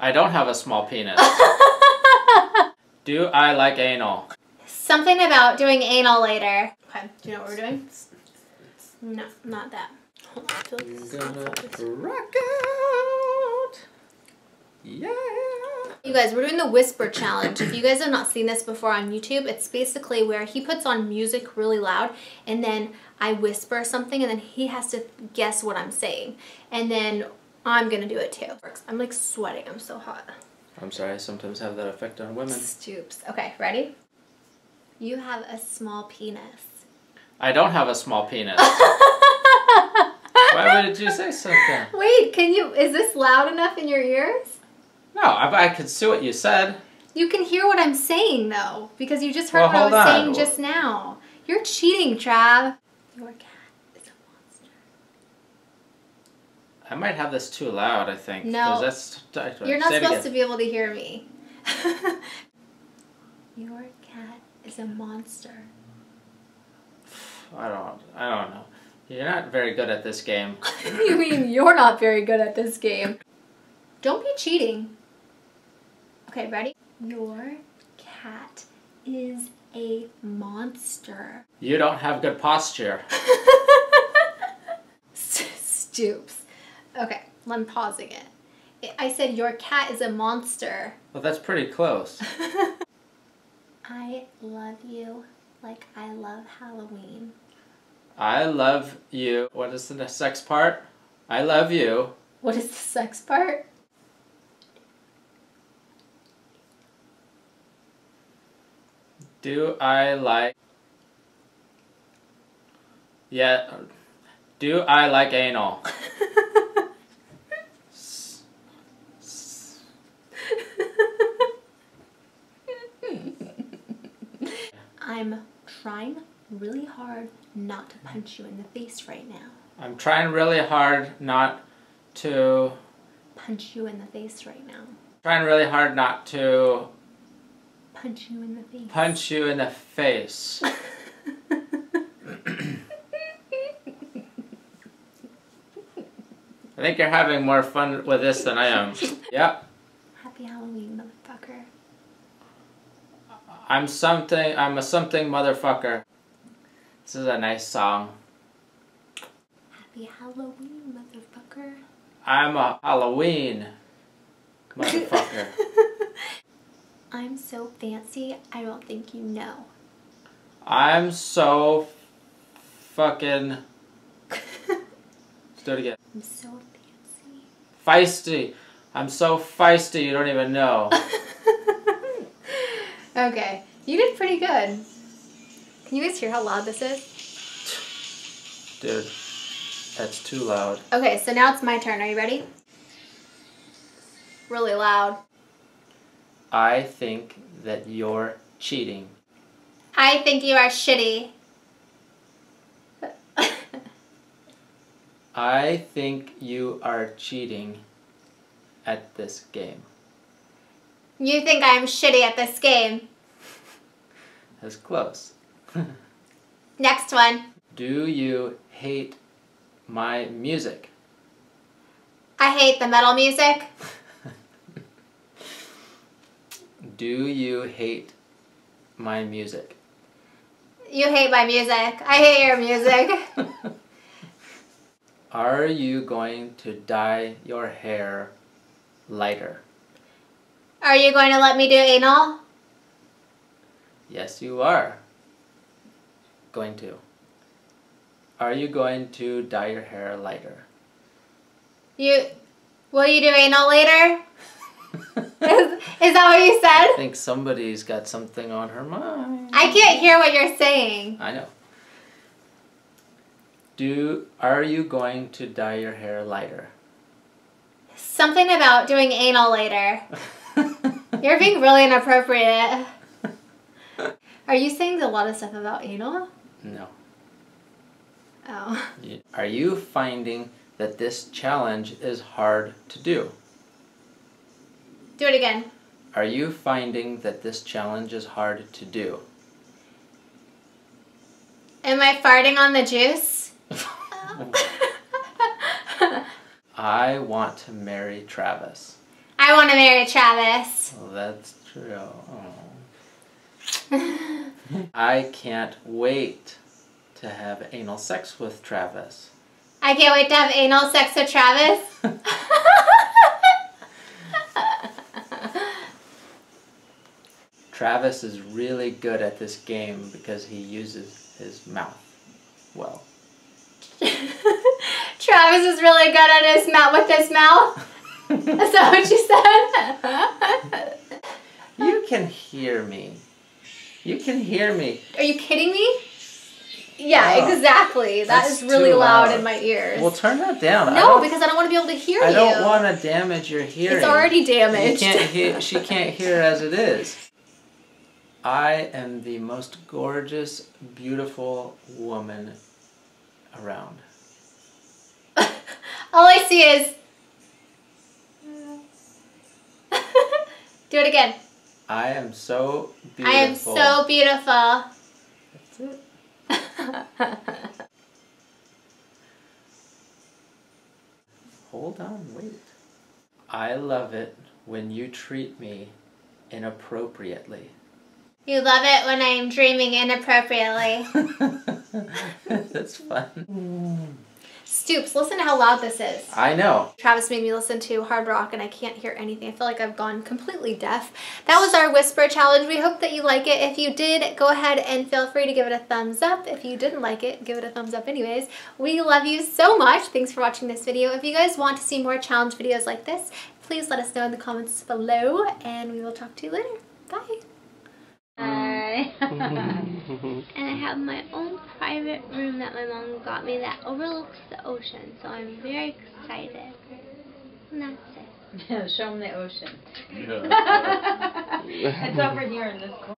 I don't have a small penis. Do I like anal? Something about doing anal later. Okay, do you know what we're doing? No, not that. Hold on, I feel like this is not Gonna focused. rock out. Yeah. You guys, we're doing the whisper challenge. If you guys have not seen this before on YouTube, it's basically where he puts on music really loud and then I whisper something and then he has to guess what I'm saying. And then I'm gonna do it too. I'm like sweating, I'm so hot. I'm sorry, I sometimes have that effect on women. Stoops. Okay, ready? You have a small penis. I don't have a small penis. Why would you say something? Wait, can you, is this loud enough in your ears? No, I, I could see what you said. You can hear what I'm saying though, because you just heard Well, what I was on. saying just now. You're cheating, Trav. Your cat is a monster. I might have this too loud, I think. No. that's, You're not supposed to be able to hear me. Your cat is a monster. I don't, I don't know. You're not very good at this game. you mean you're not very good at this game? Don't be cheating. Okay, ready? Your cat is a monster. You don't have good posture. Stoops. Okay, I'm pausing it. I said your cat is a monster. Well, that's pretty close. I love you like I love Halloween. I love you. What is the sex part? I love you. What is the sex part? Do I like. Yeah. Do I like anal? I'm trying really hard not to punch you in the face right now. I'm trying really hard not to. Punch you in the face right now. Trying really hard not to Punch you in the face. punch you in the face. I think you're having more fun with this than I am. Yep. Happy Halloween, motherfucker. I'm something. I'm a something motherfucker. This is a nice song. Happy Halloween, motherfucker. I'm a Halloween motherfucker. I'm so fancy, I don't think you know. I'm so fucking. Let's do it again. I'm so fancy. Feisty. I'm so feisty. You don't even know. okay, you did pretty good. Can you guys hear how loud this is? Dude, that's too loud. Okay, so now it's my turn. Are you ready? Really loud. I think that you're cheating. I think you are shitty. I think you are cheating at this game. You think I'm shitty at this game. That's close. Next one. Do you hate my music? I hate the metal music. Do you hate my music? You hate my music. I hate your music. Are you going to dye your hair lighter? Are you going to let me do anal? Yes, you are. Going to. Are you going to dye your hair lighter? You will you do anal later? Is, is that what you said? I think somebody's got something on her mind. I can't hear what you're saying. I know. Do are you going to dye your hair lighter? Something about doing anal later. You're being really inappropriate. Are you saying a lot of stuff about anal? no. Oh. Are you finding that this challenge is hard to do? Do it again. Are you finding that this challenge is hard to do? Am I farting on the juice? I want to marry Travis. I want to marry Travis. Well, that's true. Oh. I can't wait to have anal sex with Travis. I can't wait to have anal sex with Travis. Travis is really good at this game because he uses his mouth well. Travis is really good at his mouth with his mouth. Is that what you said? You can hear me. You can hear me. Are you kidding me? Yeah, Oh, exactly. That's really loud. loud. in my ears. Well, turn that down. No, don't, because I don't want to be able to hear I you. I don't want to damage your hearing. It's already You damaged. can't hear. She can't hear as it is. I am the most gorgeous, beautiful woman around. All I see is. Do it again. I am so beautiful. I am so beautiful. That's it. Hold on, wait. I love it when you treat me inappropriately. you love it when I am dreaming inappropriately. That's fun. Mm. Stoops, listen to how loud this is. I know. Travis made me listen to hard rock and I can't hear anything. I feel like I've gone completely deaf. That was our whisper challenge. We hope that you like it. If you did, go ahead and feel free to give it a thumbs up. If you didn't like it, give it a thumbs up anyways. We love you so much. Thanks for watching this video. If you guys want to see more challenge videos like this, please let us know in the comments below and we will talk to you later. Bye. Bye. and I have my own private room that my mom got me that overlooks the ocean, so I'm very excited. And that's it. Yeah, show them the ocean. Yeah. it's over here in this corner.